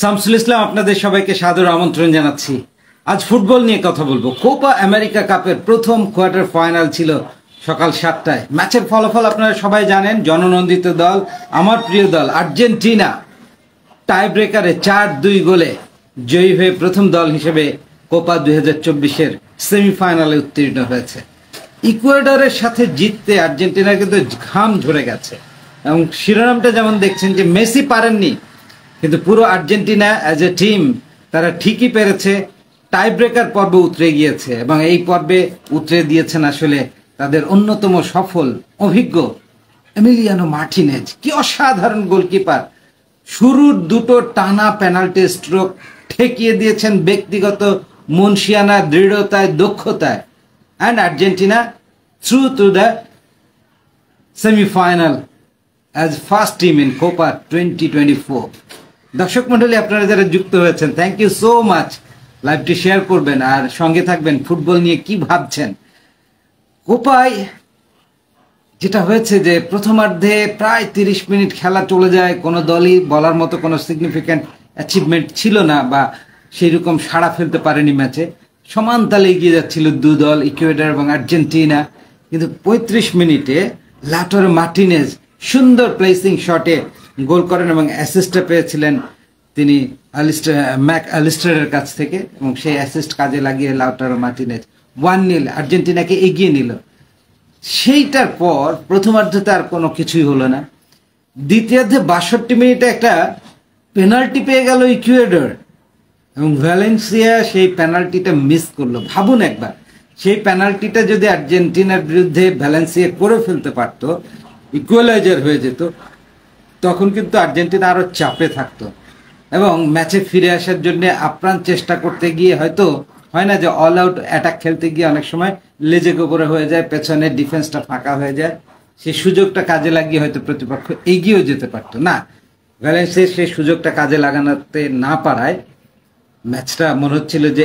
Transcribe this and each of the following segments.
শামসুল ইসলাম, আপনাদের সবাইকে সাদর আমন্ত্রণ জানাচ্ছি। আজ ফুটবল নিয়ে কথা বলব। কোপা আমেরিকা কাপের প্রথম কোয়ার্টার ফাইনাল ছিল সকাল সাতটায়। ম্যাচের ফলাফল আপনারা সবাই জানেন, জননন্দিত দল, আমার প্রিয় দল, আর্জেন্টিনা টাই ব্রেকারে চার দুই গোলে জয়ী হয়ে প্রথম দল হিসেবে কোপা দুই হাজার চব্বিশের সেমিফাইনালে উত্তীর্ণ হয়েছে। ইকুয়েডরের সাথে জিততে আর্জেন্টিনা কিন্তু ঘাম ঝরে গেছে। এবং শিরোনামটা যেমন দেখছেন যে, মেসি পারেননি কিন্তু পুরো আর্জেন্টিনা অ্যাজ এ টিম তারা ঠিকই পেরেছে। টাই ব্রেকার পর্ব উতরে গিয়েছে এবং এই পর্বে উতরে দিয়েছেন আসলে তাদের অন্যতম সফল, অভিজ্ঞ এমিলিয়ানো মার্টিনেজ। কি অসাধারণ গোলকিপার। শুরুর দুটো টানা পেনাল্টি স্ট্রোক ঠেকিয়ে দিয়েছেন ব্যক্তিগত মনসিয়ানা দৃঢ়তায়, দক্ষতায়। And Argentina through to the semifinal as first team in Copa twenty twenty four দর্শক মন্ডলী, আপনারা যারা যুক্ত হয়েছেন থ্যাংক ইউ সো মাচ লাইভটি শেয়ার করবেন আর সঙ্গে থাকবেন ফুটবল নিয়ে কি ভাবছেন? কোপায় যেটা হয়েছে যে প্রথমার্ধে প্রায় তিরিশ মিনিট খেলা চলে যায়, কোনো দলই বলার মতো কোনো সিগনিফিক্যান্ট অ্যাচিভমেন্ট ছিল না বা সেই রকম সাড়া ফেলতে পারেনি ম্যাচে। সমান তালে এগিয়ে যাচ্ছিল দু দল, ইকুয়েডার এবং আর্জেন্টিনা। কিন্তু পঁয়ত্রিশ মিনিটে লাটোর মার্টিনেজ সুন্দর প্লেসিং শটে গোল করেন এবং অ্যাসিস্টটা পেয়েছিলেন তিনি আলিস্টার ম্যাক আলিস্টারের কাছ থেকে এবং সেই অ্যাসিস্ট কাজে লাগিয়ে লাউটারো মার্টিনেজ ওয়ান নীল আর্জেন্টিনাকে এগিয়ে নিল। সেইটার পর প্রথমার্ধতে আর কোনো কিছুই হলো না। দ্বিতীয়ার্ধে বাষট্টি মিনিটে একটা পেনাল্টি পেয়ে গেল ইকুয়েডর এবং ভ্যালেন্সিয়া সেই পেনাল্টিটা মিস করল। ভাবুন একবার, সেই পেনাল্টিটা যদি আর্জেন্টিনার বিরুদ্ধে ভ্যালেন্সিয়া করে ফেলতে পারত ইকুয়ালাইজার হয়ে যেত তখন কিন্তু আর্জেন্টিনা আরও চাপে থাকতো। এবং ম্যাচে ফিরে আসার জন্য আপ্রাণ চেষ্টা করতে গিয়ে হয়তো হয় না যে অল আউট অ্যাটাক খেলতে গিয়ে অনেক সময় লেজে গোবরে হয়ে যায়, পেছনের ডিফেন্সটা ফাঁকা হয়ে যায়। সেই সুযোগটা কাজে লাগিয়ে হয়তো প্রতিপক্ষ এগিয়েও যেতে পারতো। না ভ্যালেন্সিয়া সেই সুযোগটা কাজে লাগানোতে না পারায় ম্যাচটা মনে হচ্ছিল যে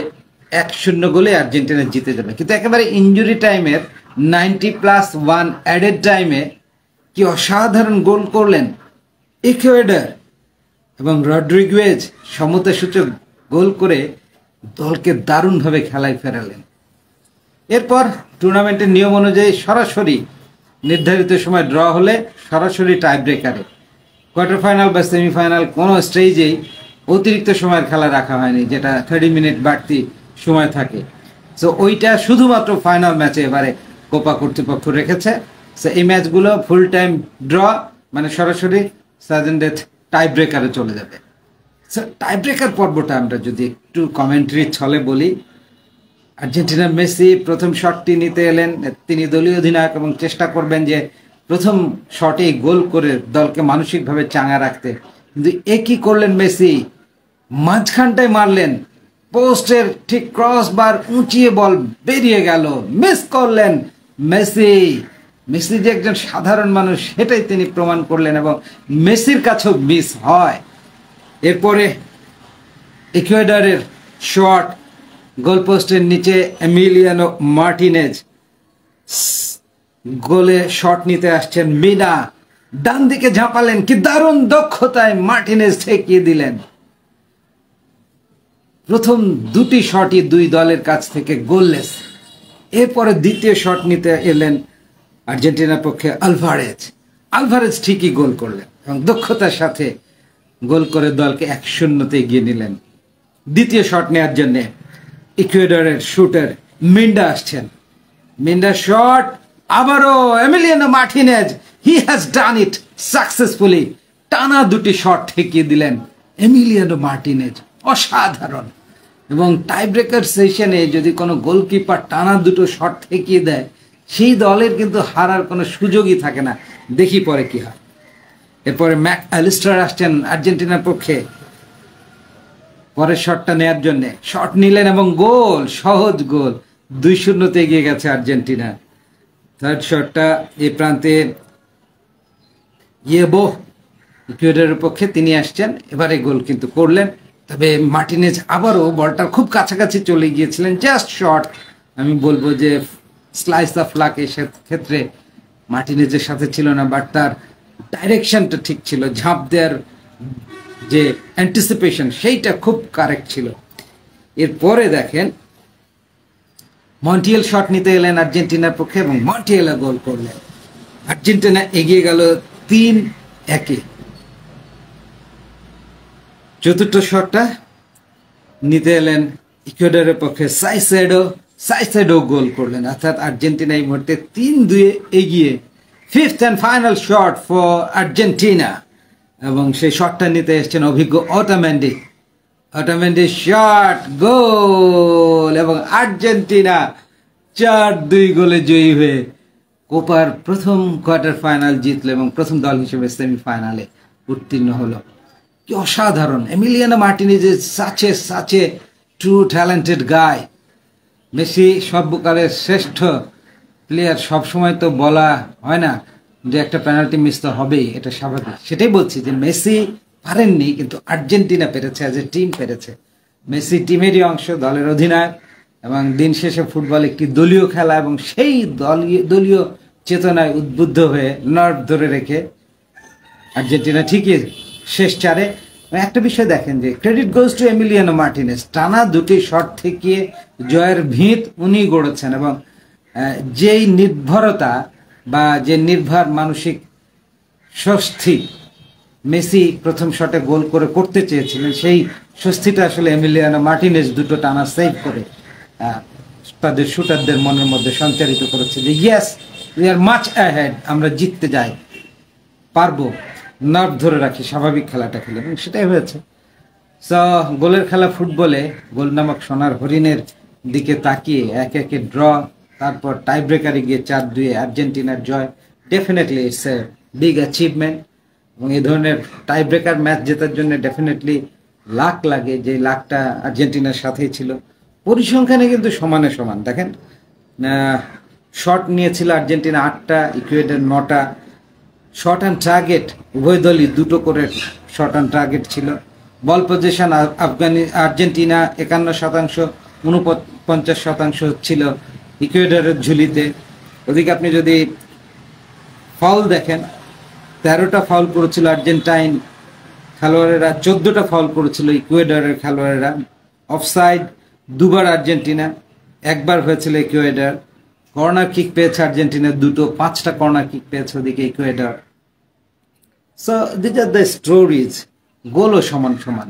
এক শূন্য গোলে আর্জেন্টিনা জিতে যাবে। কিন্তু একেবারে ইঞ্জুরি টাইমের নাইনটি প্লাস ওয়ান অ্যাডেড টাইমে কি অসাধারণ গোল করলেন ইকুয়েডার এবং রড্রিগুয়েজ সমতা সূচক গোল করে দলকে দারুণভাবে খেলায় ফেরালেন। এরপর টুর্নামেন্টের নিয়ম অনুযায়ী সরাসরি নির্ধারিত সময় ড্র হলে সরাসরি টাই ব্রেকারে কোয়ার্টার ফাইনাল বা সেমিফাইনাল কোনো স্টেজেই অতিরিক্ত সময়ের খেলা রাখা হয়নি, যেটা থার্টি মিনিট বাড়তি সময় থাকে। সো ওইটা শুধুমাত্র ফাইনাল ম্যাচে এবারে কোপা কর্তৃপক্ষ রেখেছে। সো এই ম্যাচগুলো ফুল টাইম ড্র মানে সরাসরি সাজেন ডেথ টাই ব্রেকারে চলে যাবে। টাই ব্রেকার পর্বটা আমরা যদি একটু কমেন্ট্রি ছলে বলি আর্জেন্টিনার মেসি প্রথম শটটি নিতে এলেন, তিনি দলীয় অধিনায়ক এবং চেষ্টা করবেন যে প্রথম শটেই গোল করে দলকে মানসিকভাবে চাঙা রাখতে। কিন্তু এ কি করলেন মেসি? মাঝখানটায় মারলেন, পোস্টের ঠিক ক্রস বার উঁচিয়ে বল বেরিয়ে গেল মিস করলেন মেসি। মেসি যে একজন সাধারণ মানুষ, সেটাই তিনি প্রমাণ করলেন এবং মেসির কাছেও মিস হয়। এরপরে ইকুয়েডারের শট, গোলপোস্টের নিচে এমিলিয়ানো মার্টিনেজ গোলে শট নিতে আসছেন মিনা। ডান দিকে ঝাঁপালেন কি দারুণ দক্ষতায় মার্টিনেজ ঠেকিয়ে দিলেন। প্রথম দুটি শটই দুই দলের কাছ থেকে গোললেস এরপরে দ্বিতীয় শট নিতে এলেন আর্জেন্টিনার পক্ষে আলভারেজ। আলভারেজ ঠিকই গোল করলেন এবং দক্ষতার সাথে গোল করে দলকে এক শূন্যতে এগিয়ে নিলেন। দ্বিতীয় শট নেওয়ার জন্য ইকুয়েডরের শুটার মিন্ডা আসছেন। মিন্ডা শট আবারও Emiliano Martinez he has done it successfully টানা দুটি শট ঠেকিয়ে দিলেন এমিলিয়ানো মার্টিনেজ, অসাধারণ। এবং টাই ব্রেকার সেশনে যদি কোনো গোলকিপার টানা দুটো শট ঠেকিয়ে দেয় সেই দলের কিন্তু হারার কোনো সুযোগই থাকে না। দেখি পরে কি হয়। এরপরে ম্যাক অ্যালিস্টার আসছেন আর্জেন্টিনার পক্ষে। পরের শটটা নেয়ার জন্য। শট নিলেন এবং গোল, সহজ গোল। দুই শূন্যতে এগিয়ে গেছে আর্জেন্টিনা। থার্ড শটটা এই প্রান্তে ইয়েবো ইকুয়েডারের পক্ষে তিনি আসছেন। এবারে গোল কিন্তু করলেন। তবে মার্টিনেজ আবারও বলটার খুব কাছাকাছি চলে গিয়েছিলেন। Just shot. আমি বলব যে স্লাইস অফ লাক এই ক্ষেত্রে মার্টিনেজের সাথে ছিল না বাট তার ডাইরেকশনটা ঠিক ছিল। ঝাঁপ দেওয়ার যে অ্যান্টিসিপেশন সেইটা খুব কারেক্ট ছিল। এরপরে দেখেন, মন্টিয়েল শট নিতে এলেন আর্জেন্টিনার পক্ষে এবং মন্টিয়েলা গোল করলেন। আর্জেন্টিনা এগিয়ে গেল তিন একে। চতুর্থ শটটা নিতে এলেন ইকুয়েডরের পক্ষে সাইসেডো। সাইসেডো গোল করলেন। অর্থাৎ আর্জেন্টিনা এই মুহূর্তে তিন দুয়ে এগিয়ে fifth and final shot for Argentina. এবং সেই শটটা নিতে এসছেন অভিজ্ঞ অটোম্যান্ডি অটোম্যান্ডি শট গোল! এবং আর্জেন্টিনা চার দুই গোলে জয়ী হয়ে কোপার প্রথম কোয়ার্টার ফাইনাল জিতলো এবং প্রথম দল হিসেবে সেমিফাইনালে উত্তীর্ণ হলো। কি অসাধারণ! Emiliano Martinez is such a such a true talented guy Messi সর্বকালের শ্রেষ্ঠ প্লেয়ার সবসময় তো বলা হয় না যে একটা পেনাল্টি মিস তো হবেই, এটা স্বাভাবিক। সেটাই বলছি যে মেসি পারেননি, কিন্তু আর্জেন্টিনা পেরেছে অ্যাজ এ টিম পেরেছে। মেসি টিমেরই অংশ, দলের অধিনায়ক, এবং দিন শেষে ফুটবল একটি দলীয় খেলা, এবং সেই দলীয় দলীয় চেতনায় উদ্বুদ্ধ হয়ে নার্ভ ধরে রেখে আর্জেন্টিনা ঠিকই শেষ চারে একটা বিষয় দেখেন যে credit goes to Emiliano Martinez টানা দুটি শট থেকে জয়ের ভিত উনি গড়েছেন এবং যেই নির্ভরতা বা যে নির্ভর মানসিক স্বস্তি মেসি প্রথম শটে গোল করে করতে চেয়েছিলেন, সেই স্বস্তিটা আসলে এমিলিয়ানো মার্টিনেস দুটো টানা সেভ করে তাদের শুটারদের মনের মধ্যে সঞ্চারিত করেছে যে yes we are much ahead আমরা জিততে যাই, পারব। নার্ভ ধরে রাখি, স্বাভাবিক খেলাটা খেলে। এবং সেটাই হয়েছে। সো গোলের খেলা ফুটবলে গোল নামক সোনার হরিণের দিকে তাকিয়ে এক একে ড্র তারপর টাই ব্রেকারে গিয়ে চার দুয়ে আর্জেন্টিনার জয়। Definitely it's a big achievement এবং এই ধরনের টাই ব্রেকার ম্যাচ জেতার জন্য ডেফিনেটলি লাখ লাগে, যে লাখটা আর্জেন্টিনার সাথেই ছিল। পরিসংখ্যানে কিন্তু সমানে সমান। দেখেন শট নিয়েছিল আর্জেন্টিনা আটটা ইকুয়েডার নটা। শর্ট অ্যান্ড টার্গেট উভয় দলই দুটো করে শর্ট অ্যান্ড টার্গেট ছিল। বল পজিশন আফগানি, আর্জেন্টিনা একান্ন শতাংশ উনপঞ্চাশ শতাংশ ছিল ইকুয়েডারের ঝুলিতে। ওদিকে আপনি যদি ফাউল দেখেন, তেরোটা ফাউল করেছিল আর্জেন্টাইন খেলোয়াড়েরা, চোদ্দোটা ফাউল করেছিল ইকুয়েডারের খেলোয়াড়েরা। অফসাইড দুবার আর্জেন্টিনা, একবার হয়েছিল ইকুয়েডার। কর্নার কিক পেয়েছে আর্জেন্টিনা দুটো, পাঁচটা কর্নার কিক পেয়েছে ওদিকে Ecuador. So these are the stories গোলও সমান সমান।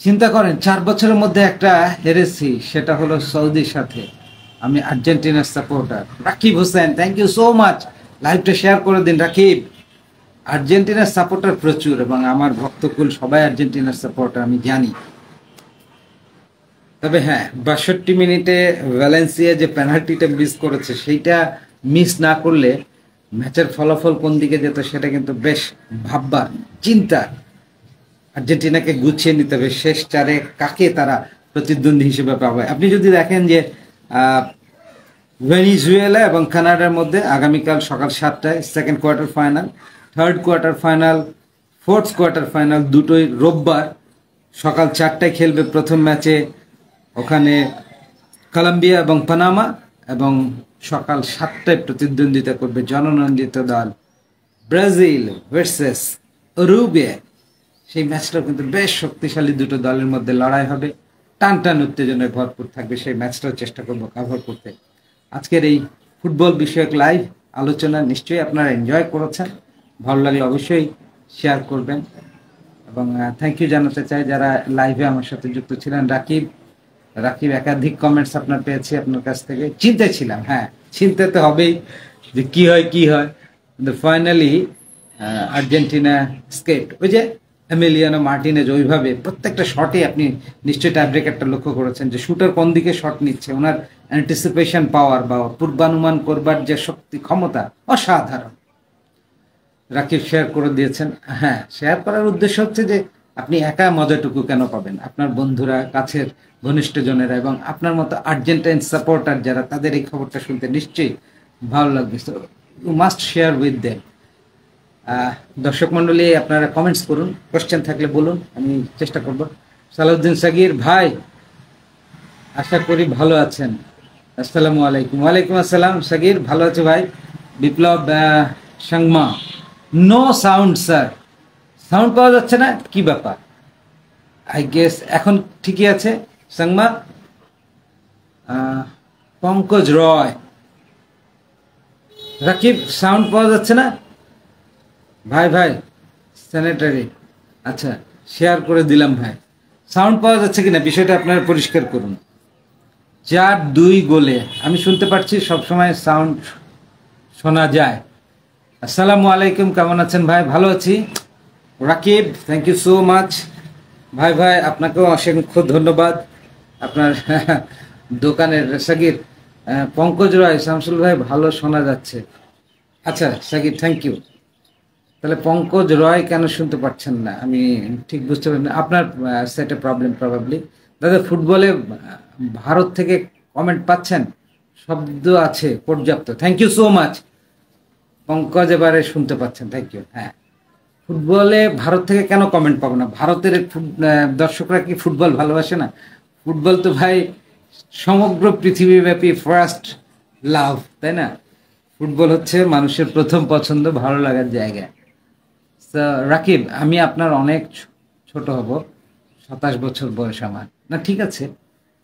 চিন্তা করেন, চার বছরের মধ্যে একটা হেরেছি, সেটা হলো সৌদির সাথে। আমি আর্জেন্টিনার supporter Rakib Hossain thank you so much লাইভটা শেয়ার করে দিন, রাকিব। আর্জেন্টিনার সাপোর্টার প্রচুর এবং আমার ভক্তকুল সবাই আর্জেন্টিনার সাপোর্টার আমি জানি। তবে হ্যাঁ বাষট্টি মিনিটে ভ্যালেন্সিয়া যে পেনাল্টিটা মিস করেছে, সেইটা মিস না করলে ম্যাচের ফলাফল কোন দিকে যেত সেটা কিন্তু বেশ ভাববার চিন্তা। আর্জেন্টিনাকে গুছিয়ে নিতে হবে, শেষ চারে কাকে তারা প্রতিদ্বন্দ্বী হিসেবে পাবে? আপনি যদি দেখেন যে ভেনিজুয়েলা এবং কানাডার মধ্যে আগামীকাল সকাল সাতটায় second quarter final third quarter final fourth quarter final দুটোই রোববার সকাল চারটায় খেলবে প্রথম ম্যাচে ওখানে কলম্বিয়া এবং পানামা এবং সকাল সাতটায় প্রতিদ্বন্দ্বিতা করবে জননন্দিত দল ব্রাজিল ভার্সেস রুবে সেই ম্যাচটা কিন্তু বেশ শক্তিশালী দুটো দলের মধ্যে লড়াই হবে। টান টান উত্তেজনায় ভরপুর থাকবে সেই ম্যাচটাও চেষ্টা করব কাভার করতে। আজকের এই ফুটবল বিষয়ক লাইভ আলোচনা নিশ্চয়ই আপনারা এনজয় করেছেন। ভালো লাগলে অবশ্যই শেয়ার করবেন। এবং থ্যাংক ইউ জানাতে চাই যারা লাইভে আমার সাথে যুক্ত ছিলেন রাকিব রাকিব, একাধিক কমেন্টস আপনার পেয়েছি আপনার কাছ থেকে। চিন্তায় ছিলাম হ্যাঁ চিন্তা তো হবেই যে কি হয় কি হয়। ফাইনালি আর্জেন্টিনা স্কেট ওই যে এমিলিয়ানো মার্টিনেজ ওইভাবে প্রত্যেকটা শটে আপনি নিশ্চয়ই টাইব্রেকারটা লক্ষ্য করেছেন যে শুটার কোন দিকে শট নিচ্ছে। ওনার অ্যান্টিসিপেশন পাওয়ার বা পূর্বানুমান করবার যে শক্তি, ক্ষমতা অসাধারণ। রাকিব শেয়ার করে দিয়েছেন। হ্যাঁ শেয়ার করার উদ্দেশ্য হচ্ছে যে আপনি একা মজাটুকু কেন পাবেন? আপনার বন্ধুরা, কাছের ঘনিষ্ঠজনেরা এবং আপনার মতো আর্জেন্টাইন সাপোর্টার যারা, তাদের এই খবরটা শুনতে নিশ্চয়ই ভালো লাগবে। You must share with them দর্শক মন্ডলী আপনারা কমেন্টস করুন কোশ্চেন থাকলে বলুন, আমি চেষ্টা করব। সালাউদ্দিন সাগির, ভাই, আশা করি ভালো আছেন। আসসালামু আলাইকুম। ওয়ালাইকুম আসসালাম, সাগির, ভালো আছে ভাই? Biplob Sangma. No sound sir sound পাওয়া যাচ্ছে না, কি ব্যাপার? আই গেস এখন ঠিকই আছে, সাংমা। পঙ্কজ রয়। রাকিব সাউন্ড পাওয়া যাচ্ছে না? ভাই ভাই স্যানিটারি আচ্ছা শেয়ার করে দিলাম ভাই। সাউন্ড পাওয়া যাচ্ছে কিনা, বিষয়টা আপনারা পরিষ্কার করুন। চার দুই গোলে, আমি শুনতে পাচ্ছি সবসময় সাউন্ড শোনা যায়। আসসালামু আলাইকুম, কেমন আছেন ভাই? ভালো আছি? Rakib thank you so much ভাই ভাই, আপনাকেও অসংখ্য ধন্যবাদ। আপনার দোকানের সাকির পঙ্কজ রয়, শামসুল ভাই, ভালো শোনা যাচ্ছে। আচ্ছা সাকিব থ্যাংক ইউ তাহলে পঙ্কজ রয় কেন শুনতে পাচ্ছেন না? আমি ঠিক বুঝতে পারি না। আপনার সেটে প্রবলেম প্রবাবলি দাদা, ফুটবলে ভারত থেকে কমেন্ট পাচ্ছেন? শব্দ আছে, পর্যাপ্ত। Thank you so much Pankaj এবারে শুনতে পাচ্ছেন। থ্যাংক ইউ হ্যাঁ। ফুটবলে ভারত থেকে কেন কমেন্ট পাবো না? ভারতের দর্শকরা কি ফুটবল ভালোবাসে না? ফুটবল তো ভাই সমগ্র পৃথিবীব্যাপী ফার্স্ট লাভ তাই না? ফুটবল হচ্ছে মানুষের প্রথম পছন্দ, ভালো লাগার জায়গা। রাকিব, আমি আপনার অনেক ছোট হব, সাতাশ বছর বয়স আমার। না, ঠিক আছে,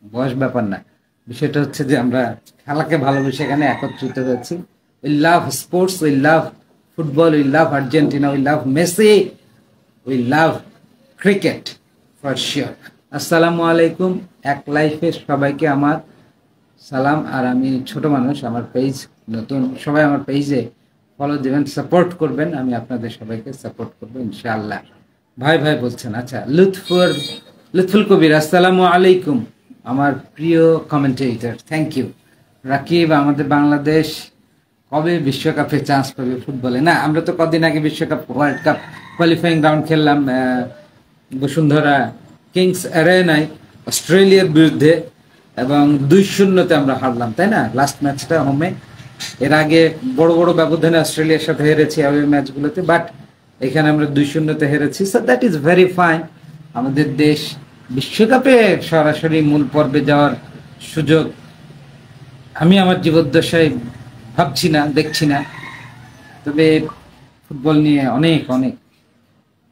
বয়স ব্যাপার না। বিষয়টা হচ্ছে যে আমরা খেলাকে ভালোবেসে এখানে একত্রিত হয়েছি। We love sports we love football we love Argentina we love Messi we love cricket for sure আসসালামু আলাইকুম এক লাইফে সবাইকে আমার সালাম, আর আমি ছোট মানুষ, আমার পেজ নতুন, সবাই আমার পেজে ফলো দেবেন সাপোর্ট করবেন, আমি আপনাদের সবাইকে সাপোর্ট করব, ইনশাআল্লাহ। ভাই ভাই বলছেন আচ্ছা লুৎফুর, লুৎফুল কবির, আসসালামু আলাইকুম। আমার প্রিয় কমেন্টেটর থ্যাংক ইউ রাকিব, আমাদের বাংলাদেশ কবে বিশ্বকাপে চান্স পাবে ফুটবলে না, আমরা তো কদিন আগে বিশ্বকাপ ওয়ার্ল্ড কাপ কোয়ালিফাইং রাউন্ড খেললাম বসুন্ধরা কিংস অ্যারেনায় অস্ট্রেলিয়ার বিরুদ্ধে এবং দুই শূন্যতে আমরা হারলাম, তাই না? লাস্ট ম্যাচটা হোমে এর আগে বড় বড় ব্যবধানে অস্ট্রেলিয়ার সাথে হেরেছি ওই ম্যাচগুলোতে বাট এখানে আমরা দুই শূন্যতে হেরেছি so that is very fine আমাদের দেশ বিশ্বকাপে সরাসরি মূল পর্বে যাওয়ার সুযোগ। আমি আমার জীবদ্দশায় ভাবছি না, দেখছি না। তবে ফুটবল নিয়ে অনেক অনেক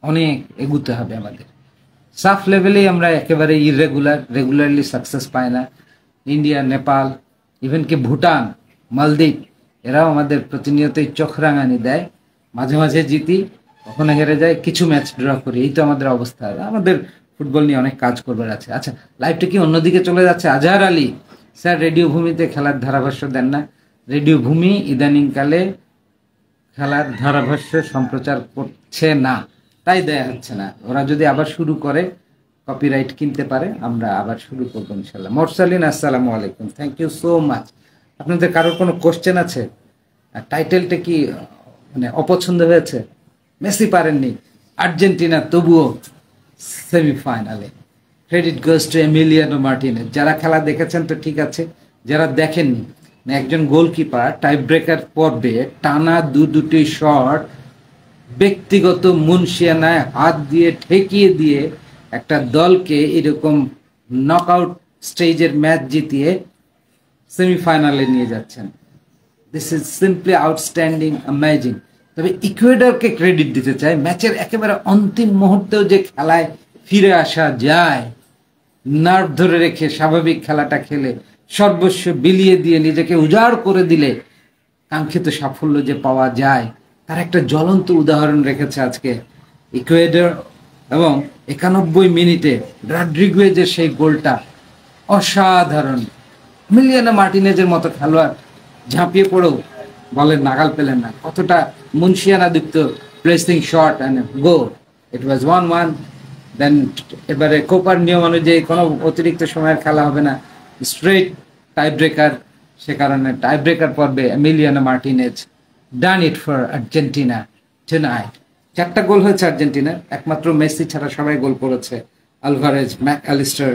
অনেক এগুতে হবে আমাদের। সাফ লেভেলেই আমরা একেবারে ইরেগুলার রেগুলারলি সাকসেস পাই না। ইন্ডিয়া নেপাল ইভেন কি ভুটান, মালদ্বীপ, এরাও আমাদের প্রতিনিয়তই চোখ রাঙানি দেয়। মাঝে মাঝে জিতি, কখনো হেরে যায়, কিছু ম্যাচ ড্র করি, এই তো আমাদের অবস্থা। আমাদের ফুটবল নিয়ে অনেক কাজ করবার আছে। আচ্ছা লাইভটা কি অন্যদিকে চলে যাচ্ছে? আজহার আলী, স্যার রেডিও ভূমিতে খেলার ধারাভাষ্য দেন না। রেডিও ভূমি ইদানিংকালে খেলার ধারাভাষ্য সম্প্রচার করছে না, তাই দেয়া হচ্ছে না। ওরা যদি আবার শুরু করে কপিরাইট কিনতে পারে, আমরা আবার শুরু করব ইনশাল্লাহ মোরসালিন, আসসালামু আলাইকুম। থ্যাংক ইউ সো মাচ আপনাদের কারোর কোনো কোশ্চেন আছে? টাইটেলটা কি মানে অপছন্দ হয়েছে? মেসি পারেননি। আর্জেন্টিনা তবুও সেমিফাইনালে credit goes to Emiliano Martinez যারা খেলা দেখেছেন তো ঠিক আছে, যারা দেখেননি একজন গোলকিপার টাইপ ব্রেকার পর্বে টানা দু দুটি শট ব্যক্তিগত মুন্সিয়ানায় হাত দিয়ে ঠেকিয়ে দিয়ে একটা দলকে এরকম নকআউট স্টেজের ম্যাচ জিতিয়ে সেমিফাইনালে নিয়ে যাচ্ছেন। This is simply outstanding amazing তবে ইকুয়েডরকে ক্রেডিট দিতে চাই। ম্যাচের একেবারে অন্তিম মুহূর্তেও যে খেলায় ফিরে আসা যায় নার্ভ ধরে রেখে স্বাভাবিক খেলাটা খেলে সর্বস্ব বিলিয়ে দিয়ে নিজেকে উজাড় করে দিলে কাঙ্ক্ষিত সাফল্য যে পাওয়া যায়, তার একটা জ্বলন্ত উদাহরণ রেখেছে আজকে ইকুয়েডর এবং একানব্বই মিনিটে রাড্রিগুয়েজের সেই গোলটা অসাধারণ। মিলিয়ানা মার্টিনেজের মতো খেলোয়াড় ঝাঁপিয়ে পড়েও বলের নাগাল পেলেন না। কতটা মুন্সিয়ানা দীপ্ত placing shot and go it was one one then এবারে কোপার নিয়ম অনুযায়ী কোনো অতিরিক্ত সময়ের খেলা হবে না। স্ট্রেট টাই ব্রেকার সে কারণে টাই ব্রেকার পর্বে Emiliano Martinez done it for Argentina ten tonight চারটা গোল হয়েছে আর্জেন্টিনার, একমাত্র মেসি ছাড়া সবাই গোল করেছে আলভারেজ ম্যাক অ্যালিস্টার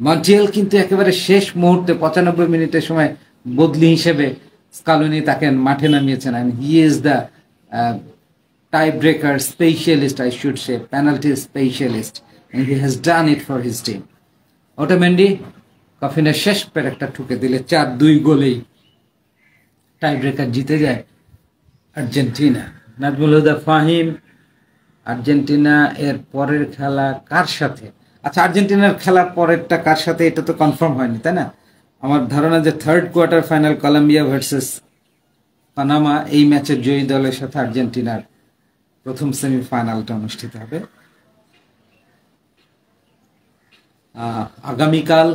মন্টিয়েল কিন্তু একেবারে শেষ মুহূর্তে পঁচানব্বই মিনিটের সময় বদলি হিসেবে স্কালুনি তাকে মাঠে নামিয়েছেন। And he is the tie breaker specialist I should say penalty specialist and he has done it for his team Otamendi কফিনের শেষ প্যারেকটা ঠুকে দিলে চার দুই গোলেই টাই ব্রেকার জিতে যায় আর্জেন্টিনা। নাজমুল হুদা, ফাহিম, আর্জেন্টিনা এর পরের খেলা কার সাথে? আচ্ছা আর্জেন্টিনার খেলার পরেরটা কার সাথে এটা তো কনফার্ম হয়নি, তাই না? আমার ধারণা যে third quarter final Colombia versus Panama এই ম্যাচের জয়ী দলের সাথে আর্জেন্টিনার প্রথম সেমিফাইনালটা অনুষ্ঠিত হবে। আগামীকাল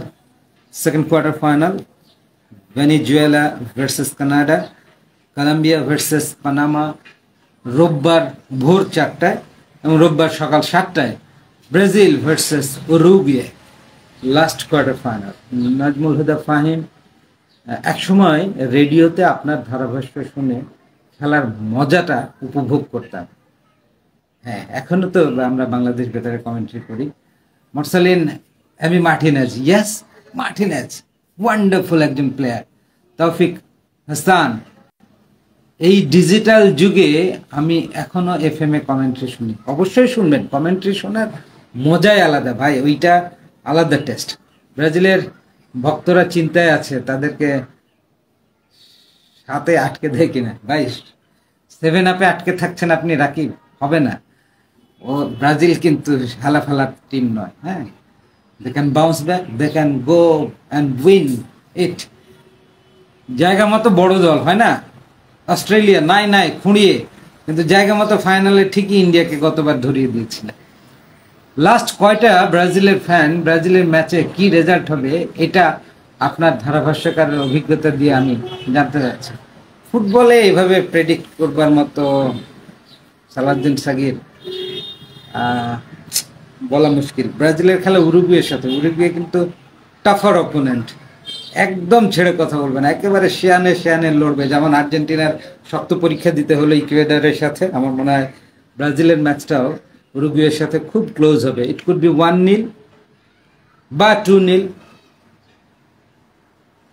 second quarter final Venezuela versus Canada Colombia versus Panama রোববার ভোর চারটায় এবং রোববার সকাল সাতটায় Brazil versus Uruguay last quarter final Nazmul Huda Fahim এক সময় রেডিওতে আপনার ধারাভাষ্য শুনে খেলার মজাটা উপভোগ করতাম। হ্যাঁ এখনও তো আমরা বাংলাদেশ বেতারে কমেন্ট্রি করি। Morsalin Emi Martinez. Yes Martinez wonderful একজন প্লেয়ার তৌফিক হাসান, এই ডিজিটাল যুগে আমি এখনও এফ এম এ কমেন্ট্রি শুনি। অবশ্যই শুনবেন কমেন্ট্রি শোনার মজাই আলাদা। ভাই, ওইটা আলাদা টেস্ট ব্রাজিলের ভক্তরা চিন্তায় আছে, তাদেরকে সাথে আটকে দেয় কিনা। ভাই সেভেন আপে আটকে থাকছেন আপনি, রাকিব? হবে না। ও ব্রাজিল কিন্তু হেলা ফেলার টিম নয় হ্যাঁ? They can bounce back they can go and win it জায়গা মতো বড় দল, হয় না? অস্ট্রেলিয়া, নাই নাই, খুঁড়িয়ে। কিন্তু জায়গা মতো ফাইনালে ঠিকই ইন্ডিয়াকে গতবার ধরিয়ে দিয়েছিল। লাস্ট কয়টা ব্রাজিলের ফ্যান ব্রাজিলের ম্যাচে কি রেজাল্ট হবে, এটা আপনার ধারাভাষ্যকারের অভিজ্ঞতা দিয়ে আমি জানতে চাচ্ছি। ফুটবলে এইভাবে প্রেডিক্ট করবার মতো সালাউদ্দিন সাগির বলা মুশকিল। ব্রাজিলের খেলা উরুগুয়ের সাথে। উরুগুয়ে কিন্তু টাফার অপোনেন্ট একদম ছেড়ে কথা বলবে না। একেবারে শেয়ানে শেয়ানে লড়বে। যেমন আর্জেন্টিনার শক্ত পরীক্ষা দিতে হলো ইকুয়েডারের সাথে। আমার মনে হয় ব্রাজিলের ম্যাচটাও উরুগুয়ের সাথে খুব ক্লোজ হবে। It could be one nil বা two nil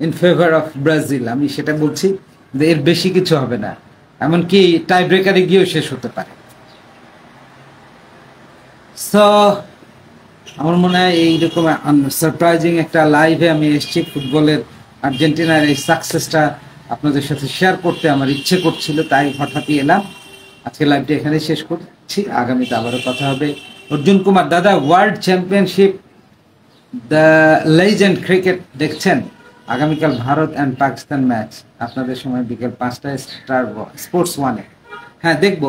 in favour of Brazil আমি সেটা বলছি যে এর বেশি কিছু হবে না। এমনকি টাই ব্রেকারে গিয়েও শেষ হতে পারে। সো আমার মনে হয় এইরকম সারপ্রাইজিং একটা লাইভে আমি এসেছি ফুটবলের আর্জেন্টিনার এই সাকসেসটা আপনাদের সাথে শেয়ার করতে আমার ইচ্ছে করছিল, তাই হঠাৎই এলাম। আজকে লাইভটা এখানে শেষ করছি। আগামীতে আবারও কথা হবে। অর্জুন কুমার, দাদা world championship the legend cricket দেখছেন? আগামীকাল ভারত অ্যান্ড পাকিস্তান ম্যাচ আপনাদের সময় বিকেল পাঁচটায় স্টার স্পোর্টস ওয়ানে হ্যাঁ দেখব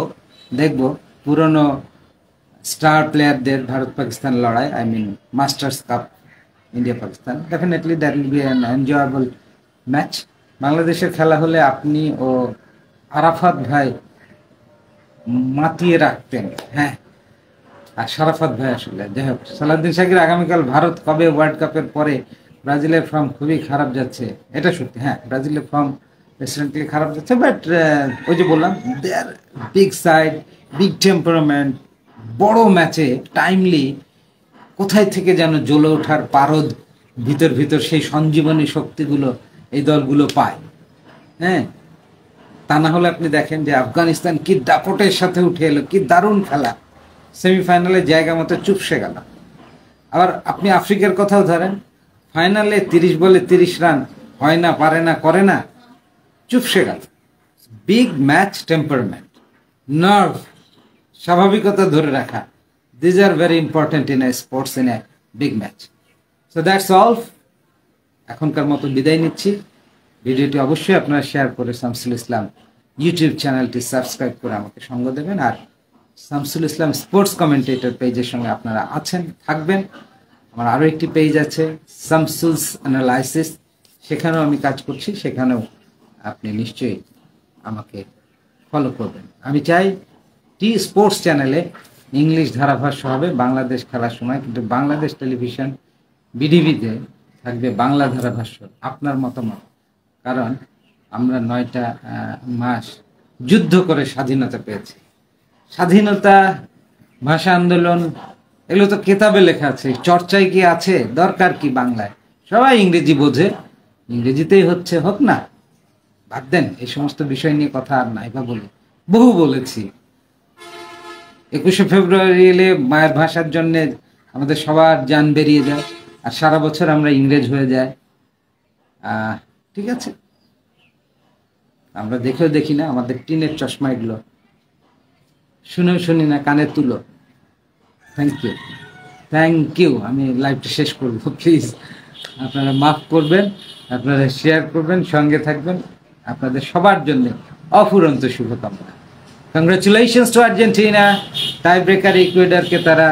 দেখব। পুরনো স্টার প্লেয়ারদের ভারত পাকিস্তান লড়াই I mean masters cup India Pakistan definitely that will be an enjoyable match বাংলাদেশের খেলা হলে আপনি ও আরাফাত ভাই মাতিয়ে রাখতেন হ্যাঁ। আর সারাফাত ভাই আসলে, যাই হোক, সালাউদ্দিন শাকির আগামীকাল ভারত কবে ওয়ার্ল্ড কাপের পরে ব্রাজিলের ফর্ম খুবই খারাপ যাচ্ছে, এটা সত্যি হ্যাঁ ব্রাজিলের ফর্ম রিসেন্টলি খারাপ যাচ্ছে বাট ওই যে বললাম they are big side big temperament বড় ম্যাচে টাইমলি কোথায় থেকে যেন জ্বলে ওঠার পারদ ভিতর ভিতর সেই সঞ্জীবনী শক্তিগুলো এই দলগুলো পায়। হ্যাঁ? তা না হলে আপনি দেখেন যে আফগানিস্তান কি দাপটের সাথে উঠে এলো, কি দারুণ খেলা। সেমিফাইনালে জায়গা মতো চুপসে গেল। আবার আপনি আফ্রিকার কথাও ধরেন, ফাইনালে তিরিশ বলে তিরিশ রান হয় না, পারে না, করে না, চুপসে গেল। বিগ ম্যাচ টেম্পারমেন্ট, নার্ভ স্বাভাবিকতা ধরে রাখা। These are very important in a sports in a big match so that's all এখনকার মতো বিদায় নিচ্ছি। ভিডিওটি অবশ্যই আপনারা শেয়ার করে শামসুল ইসলাম ইউটিউব চ্যানেলটি সাবস্ক্রাইব করে আমাকে সঙ্গ দেবেন। আর শামসুল ইসলাম স্পোর্টস কমেন্টেটর পেজের সঙ্গে আপনারা আছেন, থাকবেন। আমার আরও একটি পেজ আছে, শামসুলস অ্যানালাইসিস সেখানেও আমি কাজ করছি, সেখানেও আপনি নিশ্চয়ই আমাকে ফলো করবেন। আমি চাই টি স্পোর্টস চ্যানেলে ইংলিশ ধারাভাষ্য হবে, বাংলাদেশ খেলার সময়। কিন্তু বাংলাদেশ টেলিভিশন বিডিবিতে থাকবে বাংলা ধারাভাষ্য, আপনার মতামত? কারণ আমরা নয়টা মাস যুদ্ধ করে স্বাধীনতা পেয়েছি। স্বাধীনতা, ভাষা আন্দোলন, এগুলো তো কেতাবে লেখা আছে। চর্চায় কি আছে? দরকার কি বাংলায়? সবাই ইংরেজি বোঝে। ইংরেজিতেই হচ্ছে, হোক না। বাদ দেন, এই সমস্ত বিষয় নিয়ে কথা আর নাই বা বলি। বহু বলেছি। একুশে ফেব্রুয়ারি এলে মায়ের ভাষার জন্য আমাদের সবার যান বেরিয়ে যায়, আর সারা বছর আমরা ইংরেজ হয়ে যাই। ঠিক আছে। আমরা দেখেও দেখি না, আমাদের টিনের চশমা এগুলো। শুনেও শুনি না, কানে তুলো। থ্যাংক ইউ থ্যাংক ইউ আমি লাইভটা শেষ করব প্লিজ আপনারা মাফ করবেন, আপনারা শেয়ার করবেন, সঙ্গে থাকবেন। আপনাদের সবার জন্য অফুরন্ত শুভকামনা। Congratulations to Argentina tie breaker ইকুয়েডারকে তারা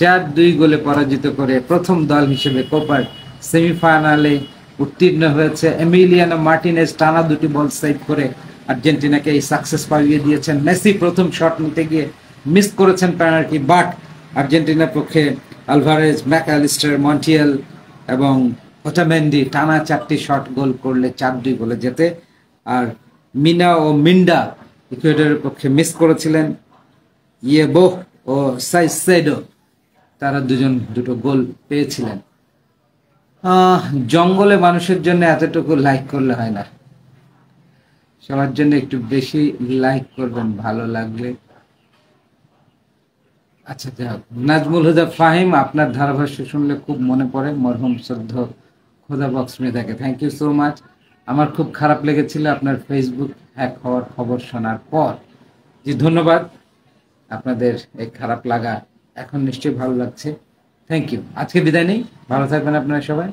চার দুই গোলে পরাজিত করে প্রথম দল হিসেবে কোপার সেমিফাইনালে উত্তীর্ণ হয়েছে। এমিলিয়ানো মার্টিনেজ টানা দুটি বল সেভ করে আর্জেন্টিনাকে এই সাকসেস পাইয়ে দিয়েছেন। মেসি প্রথম শট নিতে গিয়ে মিস করেছেন পেনাল্টি বাট আর্জেন্টিনার পক্ষে আলভারেজ ম্যাকালিস্টার মন্টিয়াল এবং ওটামেন্ডি টানা চারটি শট গোল করলে চার দুই গোলে যেতে। আর মিনা ও মিন্ডা ইকুয়েডরের পক্ষে মিস করেছিলেন। ইয়েবো ও সাইসেডো তারা দুজন দুটো গোল পেয়েছিলেন। জঙ্গলে মানুষের জন্য এতটুকু লাইক করলে হয় না। সবার জন্য একটু বেশি লাইক করবেন, ভালো লাগলে। আচ্ছা যাই হোক। নাজমুল হুদা ফাহিম, আপনার ধারাভাষ্য শুনলে খুব মনে পড়ে। মরহুম শ্রদ্ধ খোদা বক্স মেধাকে। থ্যাংক ইউ সো মাচ আমার খুব খারাপ লেগেছিল আপনার ফেসবুক হ্যাক হওয়ার খবর শোনার পর। জি, ধন্যবাদ। আপনাদের এই খারাপ লাগা এখন নিশ্চয়ই ভালো লাগছে। থ্যাংক ইউ আজকে বিদায় নেই। ভালো থাকবেন আপনারা সবাই।